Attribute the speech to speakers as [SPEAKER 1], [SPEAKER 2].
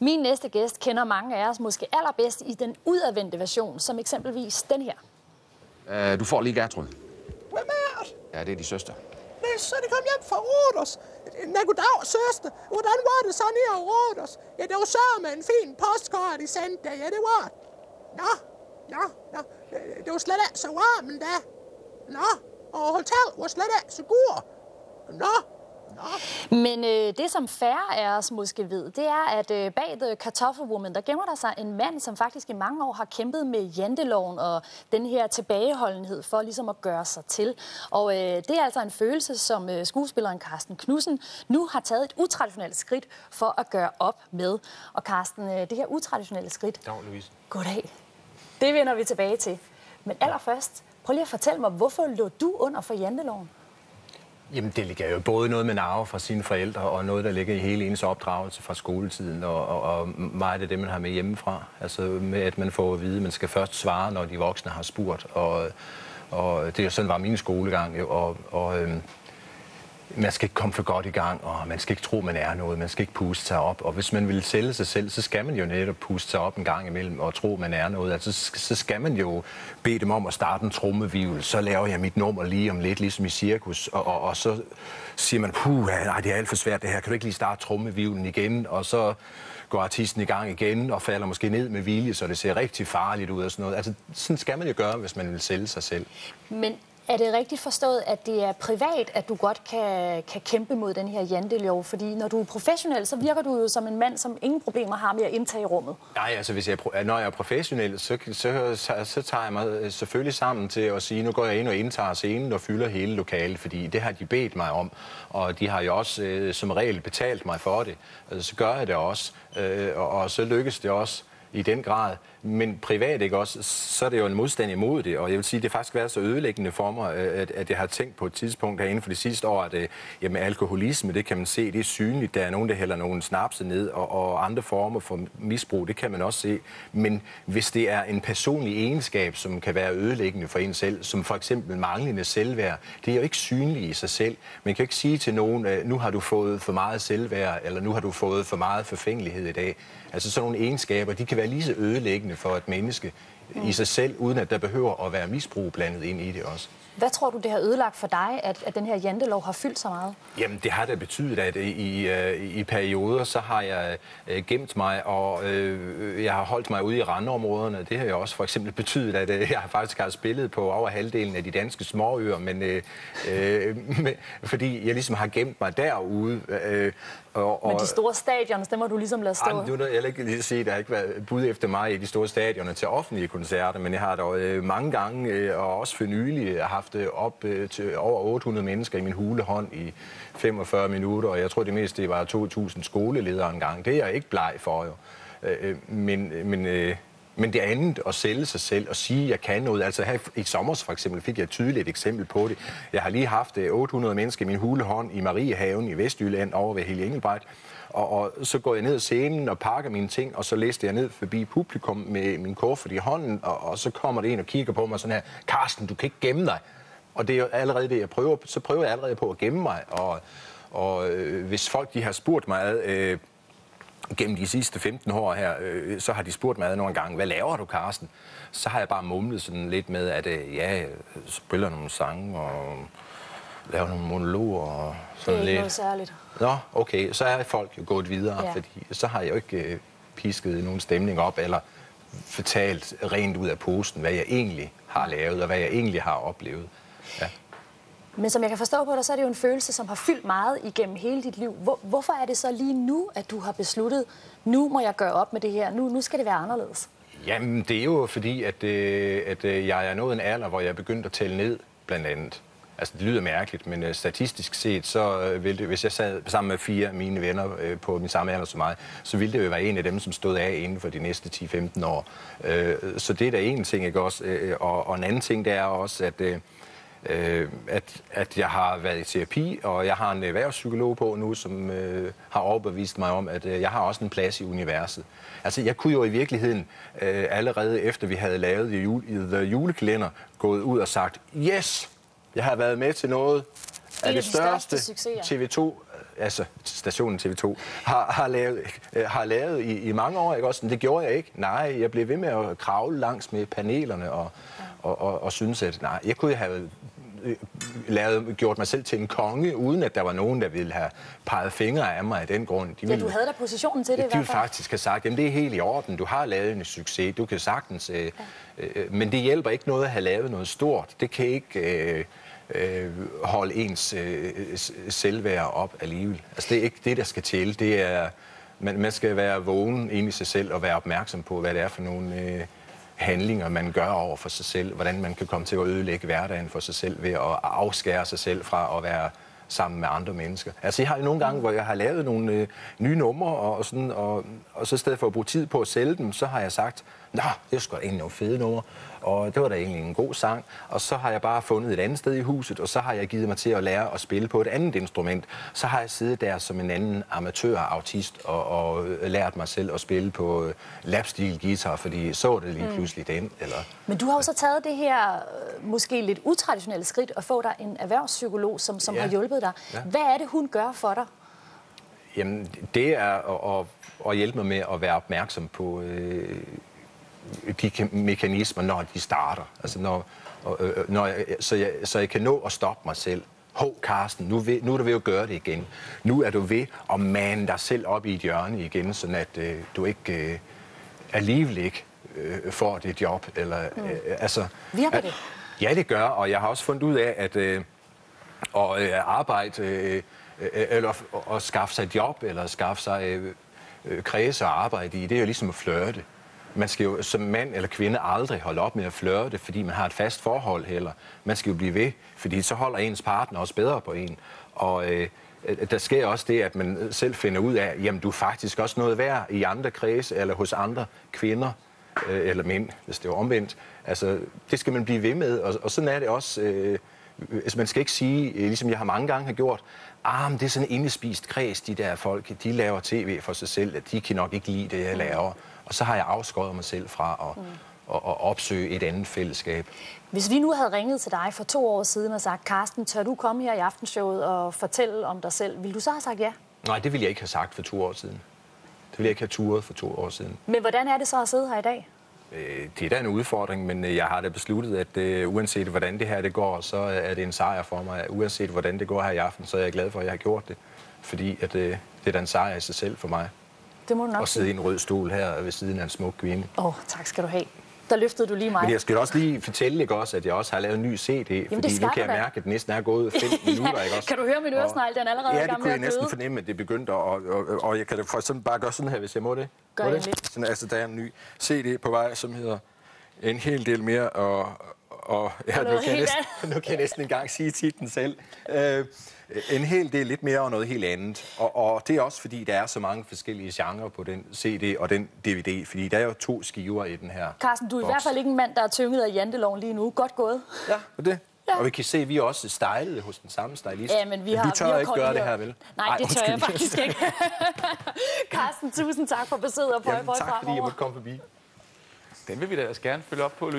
[SPEAKER 1] Min næste gæst kender mange af os måske allerbedst i den udadvendte version, som eksempelvis den her.
[SPEAKER 2] Uh, du får lige Gertrud.
[SPEAKER 3] Hvem er det?
[SPEAKER 2] Ja, det er de søster.
[SPEAKER 3] Nej, så det kom hjem fra Rodos. Nej, goddag, søster. Hvordan var det så nede i Rodos? Ja, det var så med en fin postkort, I sendte der. Ja, det var. Nå, nå, nå. Det var slet ikke så varmt endda. Nå, og hotel var slet ikke så god. Nå,
[SPEAKER 1] men øh, det, som færre af os måske ved, det er, at øh, bag The Kartoffelwoman, der gemmer der sig en mand, som faktisk i mange år har kæmpet med janteloven og den her tilbageholdenhed for ligesom at gøre sig til. Og øh, det er altså en følelse, som øh, skuespilleren Carsten Knudsen nu har taget et utraditionelt skridt for at gøre op med. Og Carsten, øh, det her utraditionelle skridt...
[SPEAKER 4] Dag, Louise.
[SPEAKER 1] Goddag. Det vender vi tilbage til. Men allerførst, prøv lige at fortælle mig, hvorfor lå du under for janteloven?
[SPEAKER 4] Jamen, det ligger jo både noget med narve fra sine forældre, og noget, der ligger i hele ens opdragelse fra skoletiden, og, og, og meget af det, man har med hjemmefra. Altså med, at man får at vide, at man skal først svare, når de voksne har spurgt. Og, og det er jo sådan, var min skolegang. Og, og øhm, man skal ikke komme for godt i gang, og man skal ikke tro, man er noget, man skal ikke puste sig op. Og hvis man vil sælge sig selv, så skal man jo netop puste sig op en gang imellem og tro, man er noget. Altså, så skal man jo bede dem om at starte en trommevivl. Så laver jeg mit nummer lige om lidt, ligesom i cirkus. Og, og, og så siger man, puh, nej, det er alt for svært det her. Kan du ikke lige starte trommevivlen igen? Og så går artisten i gang igen og falder måske ned med vilje, så det ser rigtig farligt ud og sådan noget. Altså, sådan skal man jo gøre, hvis man vil sælge sig selv.
[SPEAKER 1] Men er det rigtigt forstået, at det er privat, at du godt kan, kan kæmpe mod den her jantelov? Fordi når du er professionel, så virker du jo som en mand, som ingen problemer har med at indtage rummet.
[SPEAKER 4] Nej, altså hvis jeg, når jeg er professionel, så, så, så, så tager jeg mig øh, selvfølgelig sammen til at sige, nu går jeg ind og indtager scenen og fylder hele lokalet, fordi det har de bedt mig om. Og de har jo også øh, som regel betalt mig for det. Altså, så gør jeg det også. Øh, og, og så lykkes det også i den grad. Men privat, ikke også, så er det jo en modstand imod det, og jeg vil sige, det har faktisk været så ødelæggende for mig, at, at jeg har tænkt på et tidspunkt herinde for de sidste år, at øh, jamen, alkoholisme, det kan man se, det er synligt. Der er nogen, der hælder nogen snapse ned, og, og andre former for misbrug, det kan man også se. Men hvis det er en personlig egenskab, som kan være ødelæggende for en selv, som for eksempel manglende selvværd, det er jo ikke synligt i sig selv. Man kan jo ikke sige til nogen, øh, nu har du fået for meget selvværd, eller nu har du fået for meget forfængelighed i dag. Altså sådan nogle egenskaber, de kan være lige så ødelæggende for et menneske mm. i sig selv, uden at der behøver at være misbrug blandet ind i det også.
[SPEAKER 1] Hvad tror du, det har ødelagt for dig, at, at den her jantelov har fyldt så meget?
[SPEAKER 4] Jamen, det har da betydet, at i, i, øh, i perioder, så har jeg øh, gemt mig, og øh, jeg har holdt mig ude i randområderne. Det har jo også for eksempel betydet, at øh, jeg faktisk har spillet på over halvdelen af de danske småøer, men øh, øh, fordi jeg ligesom har gemt mig derude. Øh,
[SPEAKER 1] og, og, Men de store stadioner, dem må du ligesom lade stå.
[SPEAKER 4] Ej, nu jeg ikke lige sige, at der har ikke været bud efter mig i de store stadioner til offentlige koncerter, men jeg har dog øh, mange gange, øh, og også for nylig, haft øh, op øh, til over 800 mennesker i min hulehånd i 45 minutter, og jeg tror det meste det var 2.000 skoleledere engang. Det er jeg ikke bleg for, jo. Øh, men, men øh, øh men det andet at sælge sig selv og sige, at jeg kan noget. Altså her i sommer for eksempel fik jeg et tydeligt eksempel på det. Jeg har lige haft øh, 800 mennesker i min hulehånd i Mariehaven i Vestjylland over ved Helge Engelbrecht. Og, og så går jeg ned ad scenen og pakker mine ting, og så læste jeg ned forbi publikum med min kuffert i hånden, og, og så kommer det en og kigger på mig sådan her, Karsten, du kan ikke gemme dig. Og det er jo allerede det, jeg prøver. Så prøver jeg allerede på at gemme mig, og, og øh, hvis folk de har spurgt mig, øh, gennem de sidste 15 år her, øh, så har de spurgt mig nogle gange, hvad laver du, Carsten? Så har jeg bare mumlet sådan lidt med, at øh, ja, jeg spiller nogle sange og laver nogle monologer og sådan
[SPEAKER 1] lidt.
[SPEAKER 4] Det er
[SPEAKER 1] noget særligt.
[SPEAKER 4] Nå, okay, så er folk jo gået videre, ja. fordi så har jeg jo ikke øh, pisket nogen stemning op, eller fortalt rent ud af posten, hvad jeg egentlig har lavet, og hvad jeg egentlig har oplevet. Ja.
[SPEAKER 1] Men som jeg kan forstå på dig, så er det jo en følelse, som har fyldt meget igennem hele dit liv. Hvor, hvorfor er det så lige nu, at du har besluttet, nu må jeg gøre op med det her, nu, nu skal det være anderledes?
[SPEAKER 4] Jamen, det er jo fordi, at, øh, at øh, jeg er nået en alder, hvor jeg er begyndt at tælle ned, blandt andet. Altså, det lyder mærkeligt, men øh, statistisk set, så øh, ville det, hvis jeg sad sammen med fire af mine venner øh, på min samme alder som mig, så ville det jo være en af dem, som stod af inden for de næste 10-15 år. Øh, så det er da en ting, ikke også? Øh, og, og en anden ting, det er også, at... Øh, øh, at, at jeg har været i terapi, og jeg har en erhvervspsykolog på nu, som øh, har overbevist mig om, at øh, jeg har også en plads i universet. Altså, jeg kunne jo i virkeligheden øh, allerede efter vi havde lavet The, jule, The Julekalender, gået ud og sagt, yes, jeg har været med til noget af det, det største TV2 altså stationen TV2, har, har lavet, øh, har lavet i, i mange år, ikke også? Men det gjorde jeg ikke. Nej, jeg blev ved med at kravle langs med panelerne og, og, og, og synes, at nej, jeg kunne have øh, lavet, gjort mig selv til en konge, uden at der var nogen, der ville have peget fingre af mig af den grund. De
[SPEAKER 1] Ja,
[SPEAKER 4] ville,
[SPEAKER 1] du havde da positionen til det i
[SPEAKER 4] de
[SPEAKER 1] hvert
[SPEAKER 4] ville
[SPEAKER 1] fald.
[SPEAKER 4] faktisk have sagt, at det er helt i orden, du har lavet en succes, du kan sagtens... Øh, øh, men det hjælper ikke noget at have lavet noget stort. Det kan ikke øh, øh, holde ens øh, selvværd op alligevel. Altså, det er ikke det, der skal til. Det er, man, man skal være vågen ind i sig selv og være opmærksom på, hvad det er for nogle... Øh, handlinger, man gør over for sig selv, hvordan man kan komme til at ødelægge hverdagen for sig selv ved at afskære sig selv fra at være sammen med andre mennesker. Altså jeg har jo nogle gange, hvor jeg har lavet nogle øh, nye numre, og, og, sådan, og, og så i stedet for at bruge tid på at sælge dem, så har jeg sagt, Nå, det er sgu da egentlig nogle fede numre, og det var da egentlig en god sang. Og så har jeg bare fundet et andet sted i huset, og så har jeg givet mig til at lære at spille på et andet instrument. Så har jeg siddet der som en anden amatør-autist og, og lært mig selv at spille på øh, lapstil guitar, fordi så det lige pludselig den. Eller,
[SPEAKER 1] Men du har jo så taget det her øh, måske lidt utraditionelle skridt og få dig en erhvervspsykolog, som, som
[SPEAKER 4] Ja.
[SPEAKER 1] har hjulpet dig.
[SPEAKER 4] Ja.
[SPEAKER 1] Hvad er det, hun gør for dig?
[SPEAKER 4] Jamen, det er at, at, at hjælpe mig med at være opmærksom på øh, de mekanismer, når de starter. Altså når, og, øh, når jeg, så, jeg, så jeg kan nå at stoppe mig selv. Hov, Karsten, nu, ved, nu er du ved at gøre det igen. Nu er du ved at mane dig selv op i et hjørne igen, sådan at øh, du ikke øh, alligevel ikke øh, får det job. Eller, øh, altså,
[SPEAKER 1] Virker
[SPEAKER 4] at-
[SPEAKER 1] det?
[SPEAKER 4] Ja, det gør, og jeg har også fundet ud af, at øh, at øh, arbejde, øh, øh, eller at, at skaffe sig et job, eller skaffe sig øh, øh, kredse og arbejde i, det er jo ligesom at flørte. Man skal jo som mand eller kvinde aldrig holde op med at flørte, fordi man har et fast forhold heller. Man skal jo blive ved, fordi så holder ens partner også bedre på en. Og øh, øh, der sker også det, at man selv finder ud af, jamen du er faktisk også noget værd i andre kredse, eller hos andre kvinder, øh, eller mænd, hvis det er omvendt. Altså, det skal man blive ved med, og, og sådan er det også... Øh, øh altså, man skal ikke sige, øh, ligesom jeg har mange gange har gjort, ah, men det er sådan en indespist kreds, de der folk, de laver tv for sig selv, at de kan nok ikke lide det, jeg laver. Og så har jeg afskåret mig selv fra at, at, at opsøge et andet fællesskab.
[SPEAKER 1] Hvis vi nu havde ringet til dig for to år siden og sagt, Karsten, tør du komme her i aftenshowet og fortælle om dig selv? Vil du så have sagt ja?
[SPEAKER 4] Nej, det ville jeg ikke have sagt for to år siden. Det ville jeg ikke have turet for to år siden.
[SPEAKER 1] Men hvordan er det så at sidde her i dag?
[SPEAKER 4] Øh, Det er da en udfordring, men øh, jeg har da besluttet, at øh, uanset hvordan det her det går, så er det en sejr for mig. Uanset hvordan det går her i aften, så er jeg glad for, at jeg har gjort det. Fordi at, øh, det er da en sejr i sig selv for mig.
[SPEAKER 1] Det må du nok
[SPEAKER 4] At sidde i en rød stol her ved siden af en smuk kvinde.
[SPEAKER 1] Åh, oh, tak skal du have. Der løftede du lige mig.
[SPEAKER 4] Men jeg skal også lige fortælle ikke også, at jeg også har lavet en ny CD, fordi
[SPEAKER 1] skal
[SPEAKER 4] nu kan jeg
[SPEAKER 1] da.
[SPEAKER 4] mærke, at den næsten er gået 5 minutter. Ikke også?
[SPEAKER 1] Kan du høre min øresnegl? Den er allerede
[SPEAKER 4] Ja, det kunne jeg næsten
[SPEAKER 1] gløde.
[SPEAKER 4] fornemme, at det begyndte, og, og, og, og jeg kan da for eksempel bare gøre sådan her, hvis jeg må det.
[SPEAKER 1] Gør
[SPEAKER 4] må det? Sådan, altså, der er en ny CD på vej, som hedder En hel del mere, og, og ja, nu, kan jeg næsten, nu kan jeg næsten engang sige titlen selv. Øh, en hel del lidt mere og noget helt andet. Og, og det er også fordi, der er så mange forskellige genrer på den CD og den DVD, fordi der er jo to skiver i den her
[SPEAKER 1] Carsten, du er i
[SPEAKER 4] boks.
[SPEAKER 1] hvert fald ikke en mand, der er tynget af janteloven lige nu. Godt gået.
[SPEAKER 4] Ja, og det.
[SPEAKER 1] Ja.
[SPEAKER 4] Og vi kan se, at vi er også stylet hos den samme stylist.
[SPEAKER 1] Ja, men vi har,
[SPEAKER 4] du tør
[SPEAKER 1] vi har
[SPEAKER 4] ikke gøre det her, vel?
[SPEAKER 1] Nej, det tør jeg faktisk ikke. Carsten, tusind tak for besøget og på
[SPEAKER 4] Jamen, tak fordi jeg måtte komme forbi.
[SPEAKER 5] Den vil vi da også gerne følge op på,